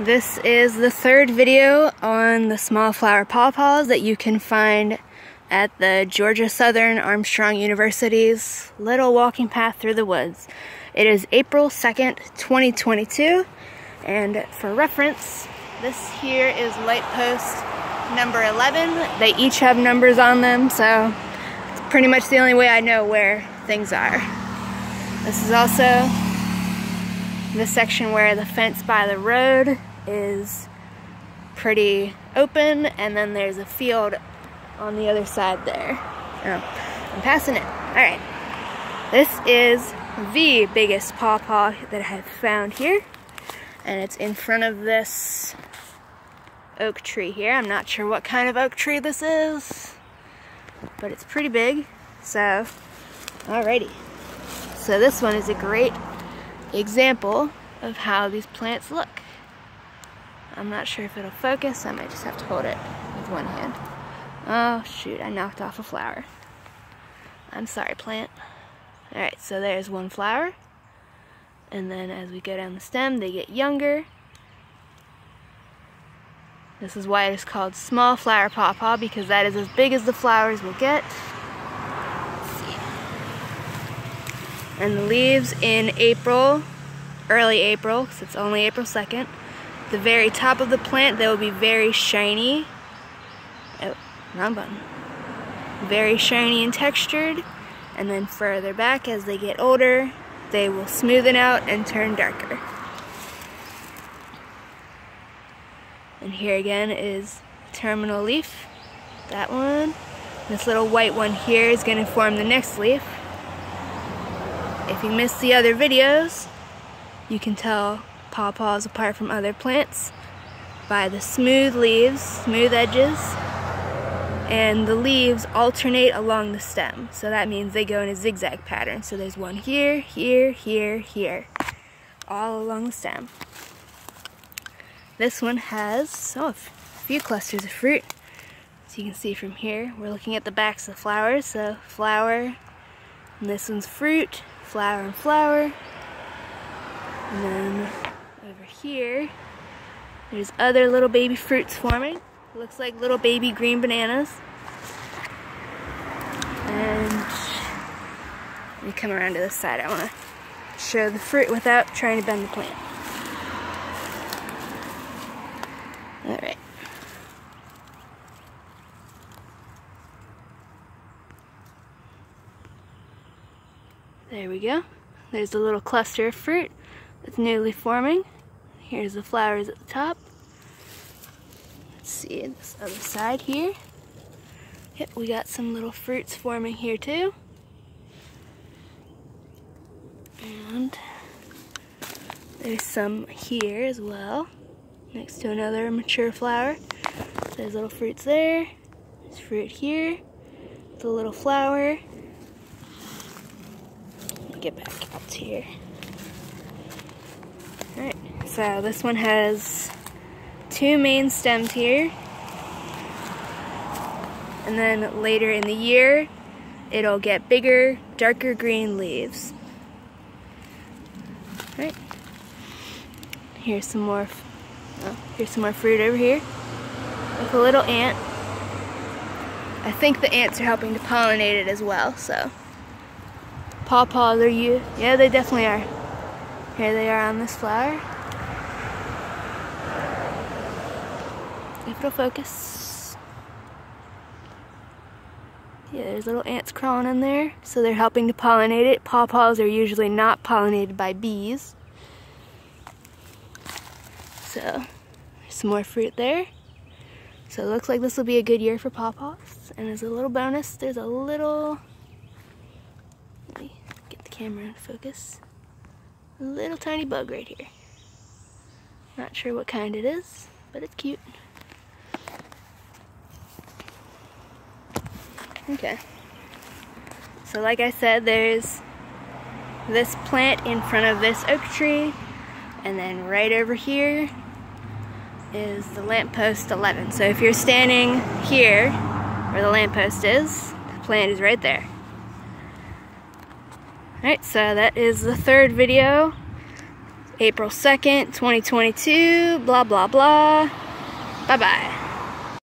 This is the third video on the small flower pawpaws that you can find at the Georgia Southern Armstrong University's Little Walking Path Through the Woods. It is April 2nd, 2022, and for reference, this here is light post number 11. They each have numbers on them, so it's pretty much the only way I know where things are. This is also the section where the fence by the road is pretty open and then there's a field on the other side there. Oh, I'm passing it. Alright. This is the biggest pawpaw that I have found here. And it's in front of this oak tree here. I'm not sure what kind of oak tree this is, but it's pretty big. So, alrighty. So this one is a great example of how these plants look. I'm not sure if it'll focus. I might just have to hold it with one hand. Oh shoot, I knocked off a flower. I'm sorry, plant. Alright, so there's one flower. And then as we go down the stem, they get younger. This is why it is called small flower pawpaw because that is as big as the flowers will get. And the leaves in April, early April, because it's only April 2nd, the very top of the plant, they will be very shiny. Oh, wrong button. Very shiny and textured. And then further back, as they get older, they will smoothen out and turn darker. And here again is terminal leaf. That one. This little white one here is going to form the next leaf. If you missed the other videos, you can tell pawpaws apart from other plants by the smooth leaves, smooth edges, and the leaves alternate along the stem. So that means they go in a zigzag pattern. So there's one here, here, here, here, all along the stem. This one has oh, a few clusters of fruit. So you can see from here, we're looking at the backs of flowers. So flower, and this one's fruit, flower and flower. And then over here, there's other little baby fruits forming. Looks like little baby green bananas. And let me come around to this side. I want to show the fruit without trying to bend the plant. Alright. There we go. There's a little cluster of fruit that's newly forming. Here's the flowers at the top. Let's see this other side here. Yep, we got some little fruits forming here too. And there's some here as well, next to another mature flower. There's little fruits there. There's fruit here. The little flower. Get back out here. Alright, so this one has two main stems here. And then later in the year, it'll get bigger, darker green leaves. All right. Here's some more, oh, here's some more fruit over here with a little ant. I think the ants are helping to pollinate it as well, so. Pawpaws are you? Yeah, they definitely are. Here they are on this flower. If it'll focus. Yeah, there's little ants crawling in there, so they're helping to pollinate it. Pawpaws are usually not pollinated by bees. So, there's some more fruit there. So it looks like this will be a good year for pawpaws. And as a little bonus, there's a little, let me get the camera in focus a little tiny bug right here. Not sure what kind it is, but it's cute. Okay. So like I said, there's this plant in front of this oak tree, and then right over here is the lamppost 11. So if you're standing here, where the lamppost is, the plant is right there. Alright, so that is the third video April 2nd, 2022, blah, blah, blah. Bye-bye.